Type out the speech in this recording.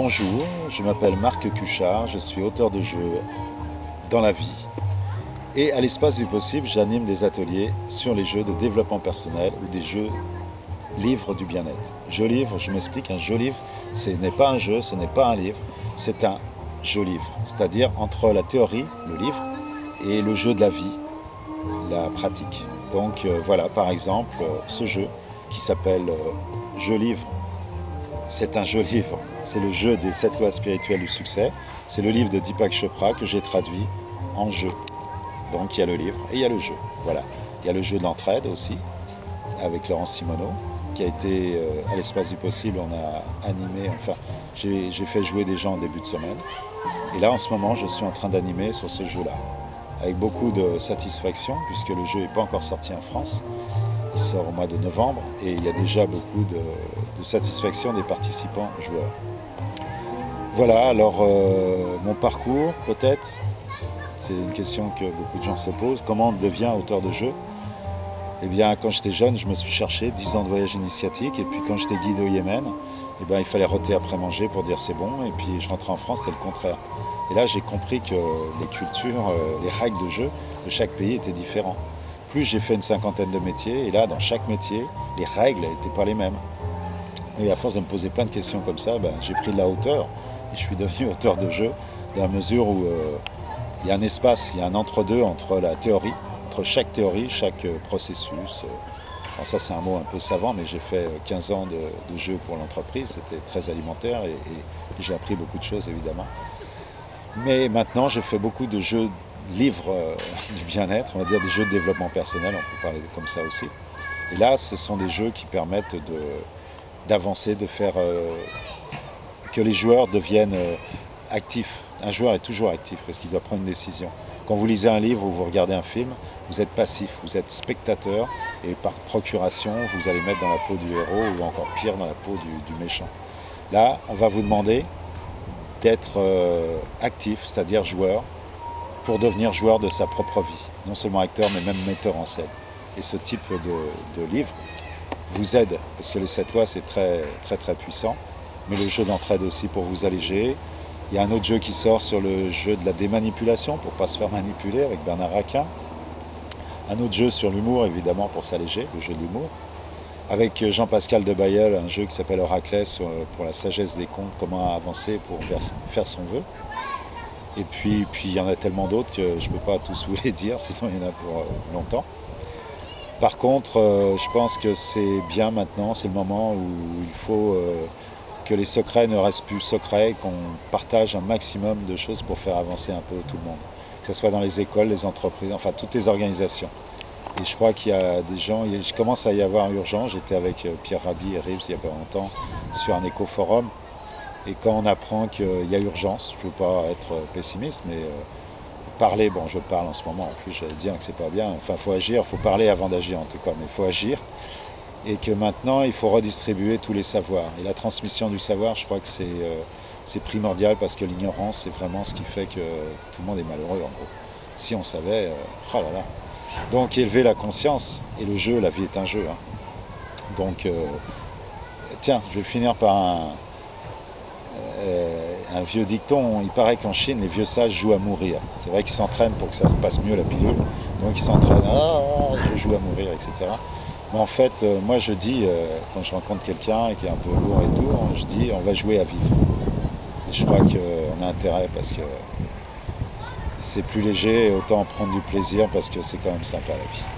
Bonjour, je m'appelle Marc Cuchard, je suis auteur de jeux dans la vie. Et à l'espace du possible, j'anime des ateliers sur les jeux de développement personnel ou des jeux livres du bien-être. Jeu livre, je m'explique, un jeu livre, ce n'est pas un jeu, ce n'est pas un livre, c'est un jeu livre. C'est-à-dire entre la théorie, le livre, et le jeu de la vie, la pratique. Donc euh, voilà, par exemple, euh, ce jeu qui s'appelle euh, Jeu livre c'est un jeu livre. C'est le jeu des sept lois spirituelles du succès. C'est le livre de Deepak Chopra que j'ai traduit en jeu. Donc il y a le livre et il y a le jeu. Voilà. Il y a le jeu d'entraide aussi, avec Laurence Simoneau, qui a été euh, à l'espace du possible. On a animé, enfin, j'ai fait jouer des gens en début de semaine. Et là, en ce moment, je suis en train d'animer sur ce jeu-là, avec beaucoup de satisfaction, puisque le jeu n'est pas encore sorti en France. Sort au mois de novembre et il y a déjà beaucoup de, satisfaction des participants joueurs. Voilà, alors euh, mon parcours peut-être, c'est une question que beaucoup de gens se posent. Comment on devient auteur de jeu Eh bien, quand j'étais jeune, je me suis cherché 10 ans de voyage initiatique et puis quand j'étais guide au Yémen, eh bien, il fallait roter après manger pour dire c'est bon et puis je rentrais en France, c'est le contraire. Et là, j'ai compris que les cultures, euh, les règles de jeu de chaque pays étaient différentes. Plus j'ai fait une cinquantaine de métiers, et là, dans chaque métier, les règles n'étaient pas les mêmes. Et à force de me poser plein de questions comme ça, ben, j'ai pris de la hauteur, et je suis devenu auteur de jeu, dans la mesure où euh, il y a un espace, il y a un entre-deux entre la théorie, entre chaque théorie, chaque euh, processus. Euh. ça, c'est un mot un peu savant, mais j'ai fait 15 ans de, jeu pour l'entreprise, c'était très alimentaire, et j'ai appris beaucoup de choses, évidemment. Mais maintenant, je fais beaucoup de jeux livres euh, du bien-être, on va dire des jeux de développement personnel, on peut parler comme ça aussi. Et là, ce sont des jeux qui permettent d'avancer, de, faire euh, que les joueurs deviennent euh, actifs. Un joueur est toujours actif parce qu'il doit prendre une décision. Quand vous lisez un livre ou vous regardez un film, vous êtes passif, vous êtes spectateur et par procuration, vous allez mettre dans la peau du héros ou encore pire dans la peau du, du méchant. Là, on va vous demander d'être actif, c'est-à-dire joueur, pour devenir joueur de sa propre vie, non seulement acteur mais même metteur en scène. Et ce type de, livre vous aide, parce que les sept lois c'est très très très puissant, mais le jeu d'entraide aussi pour vous alléger. Il y a un autre jeu qui sort sur le jeu de la démanipulation pour ne pas se faire manipuler avec Bernard Raquin. Un autre jeu sur l'humour évidemment pour s'alléger, le jeu de l'humour. Avec Jean-Pascal de Bayeul, un jeu qui s'appelle Oraclès pour la sagesse des comptes, comment avancer pour faire son vœu. Et puis, puis il y en a tellement d'autres que je ne peux pas tous vous les dire, sinon il y en a pour euh, longtemps. Par contre, euh, je pense que c'est bien maintenant, c'est le moment où il faut euh, que les secrets ne restent plus secrets, qu'on partage un maximum de choses pour faire avancer un peu tout le monde. Que ce soit dans les écoles, les entreprises, enfin toutes les organisations. Et je crois qu'il y a des gens, je commence à y avoir urgence. J'étais avec Pierre Rabhi et Rives il y a pas longtemps sur un éco-forum. Et quand on apprend qu'il y a urgence, je ne veux pas être pessimiste, mais euh, parler, bon je parle en ce moment, en plus j'allais dire que c'est pas bien, enfin il faut agir, il faut parler avant d'agir en tout cas, mais il faut agir. Et que maintenant il faut redistribuer tous les savoirs. Et la transmission du savoir, je crois que c'est euh, primordial parce que l'ignorance, c'est vraiment ce qui fait que tout le monde est malheureux en gros. Si on savait, euh, oh là là. Donc élever la conscience, et le jeu, la vie est un jeu. Hein. Donc, tiens, je vais finir par un, euh, un vieux dicton, il paraît qu'en Chine, les vieux sages jouent à mourir. C'est vrai qu'ils s'entraînent pour que ça se passe mieux la pilule. Donc ils s'entraînent, ah, je joue à mourir, etc. Mais en fait, euh, moi je dis, euh, quand je rencontre quelqu'un qui est un peu lourd et tout, je dis, on va jouer à vivre. Je crois qu'on a intérêt parce que c'est plus léger autant en prendre du plaisir parce que c'est quand même sympa la vie.